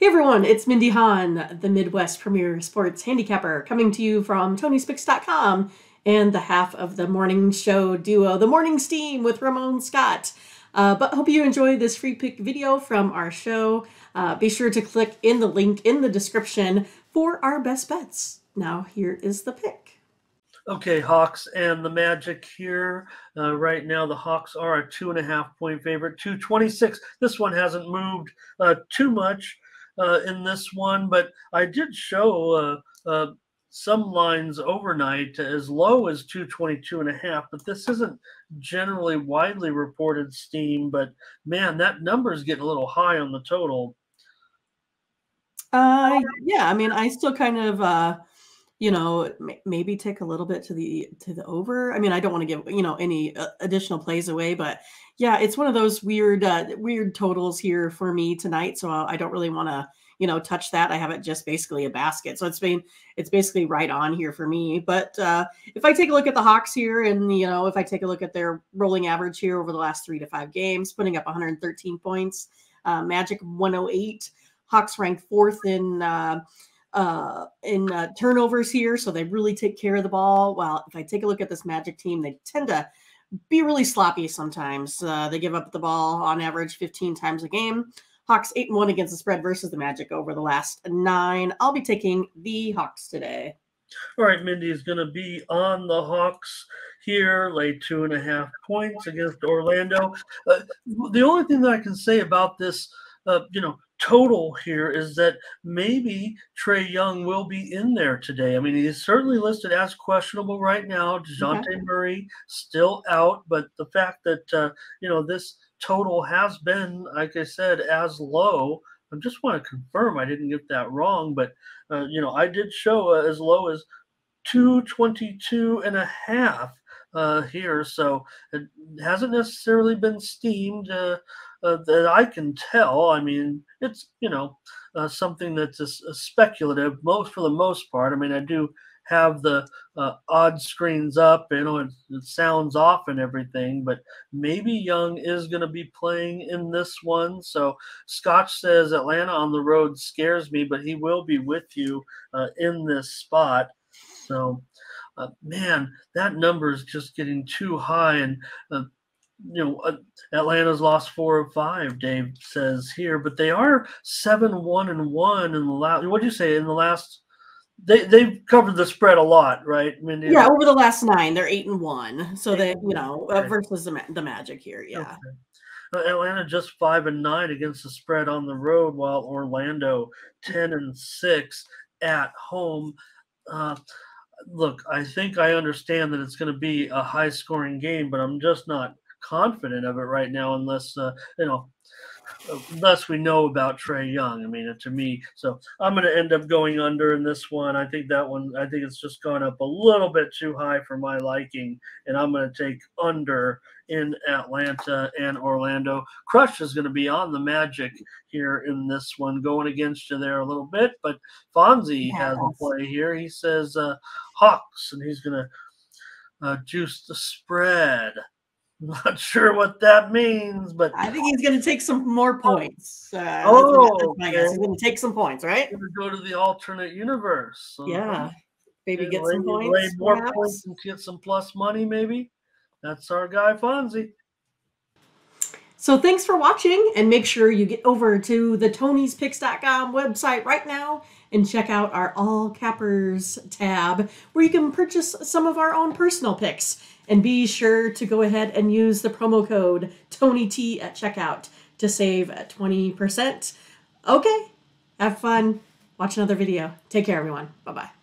Hey everyone, it's Mindy Hahne, the Midwest Premier Sports Handicapper, coming to you from Tony'sPicks.com and the half of the morning show duo, The Morning Steam with Ramon Scott. Uh, but hope you enjoy this free pick video from our show. Uh, be sure to click in the link in the description for our best bets. Now, here is the pick. Okay, Hawks and the Magic here. Uh, right now, the Hawks are a two and a half point favorite, 226. This one hasn't moved uh, too much uh, in this one, but I did show uh, uh, some lines overnight as low as 222 and a half, but this isn't generally widely reported steam. But man, that number is getting a little high on the total. Uh, yeah, I mean, I still kind of, uh, you know, maybe take a little bit to the to the over. I mean, I don't want to give you know any uh, additional plays away, but yeah, it's one of those weird uh, weird totals here for me tonight. So I don't really want to you know touch that. I have it just basically a basket, so it's been it's basically right on here for me. But uh, if I take a look at the Hawks here, and you know if I take a look at their rolling average here over the last three to five games, putting up 113 points, uh, Magic 108. Hawks ranked fourth in uh, uh, in uh, turnovers here, so they really take care of the ball. Well, if I take a look at this Magic team, they tend to be really sloppy sometimes. Uh, they give up the ball on average 15 times a game. Hawks eight and one against the spread versus the Magic over the last nine. I'll be taking the Hawks today. All right, Mindy is going to be on the Hawks here, lay two and a half points against Orlando. Uh, the only thing that I can say about this, uh, you know, total here is that maybe Trae Young will be in there today. I mean, he's certainly listed as questionable right now. Dejounte okay. Murray still out, but the fact that uh, you know this total has been, like I said, as low. I just want to confirm I didn't get that wrong, but uh, you know I did show uh, as low as 222 and a half uh, here, so it hasn't necessarily been steamed uh, uh, that I can tell. I mean, it's you know uh, something that's a, a speculative, most for the most part. I mean, I do have the uh, odd screens up, you know, it, it, sounds off and everything, but maybe Young is going to be playing in this one. So Scotch says Atlanta on the road scares me, but he will be with you uh, in this spot. So, uh, man, that number is just getting too high. And uh, you know, uh, Atlanta's lost four of five. Dave says here, but they are seven one and one in the last. What do you say in the last? They they've covered the spread a lot, right? I mean, yeah, over the last nine, they're eight and one. So they, you know, uh, versus the the Magic here, yeah. Okay. Uh, Atlanta just five and nine against the spread on the road, while Orlando ten and six at home. Uh, look, I think I understand that it's going to be a high scoring game, but I'm just not confident of it right now unless uh, you know unless we know about Trae Young. I mean, to me, so I'm going to end up going under in this one. I think that one, I think it's just gone up a little bit too high for my liking, and I'm going to take under in Atlanta and Orlando. Crush is going to be on the Magic here in this one, going against you there a little bit, but Fonzie yes. has a play here. He says uh, Hawks, and he's going to uh, juice the spread. Not sure what that means, but I think he's going to take some more points. Uh, oh, that's, that's He's going to take some points, right? Go to the alternate universe. So yeah, maybe get some points. Lay more perhaps. points and get some plus money, maybe. That's our guy Fonzie. So thanks for watching, and make sure you get over to the Tony'sPicks.com website right now and check out our All Cappers tab, where you can purchase some of our own personal picks. And be sure to go ahead and use the promo code TonyT at checkout to save 20%. Okay, have fun. Watch another video. Take care, everyone. Bye bye.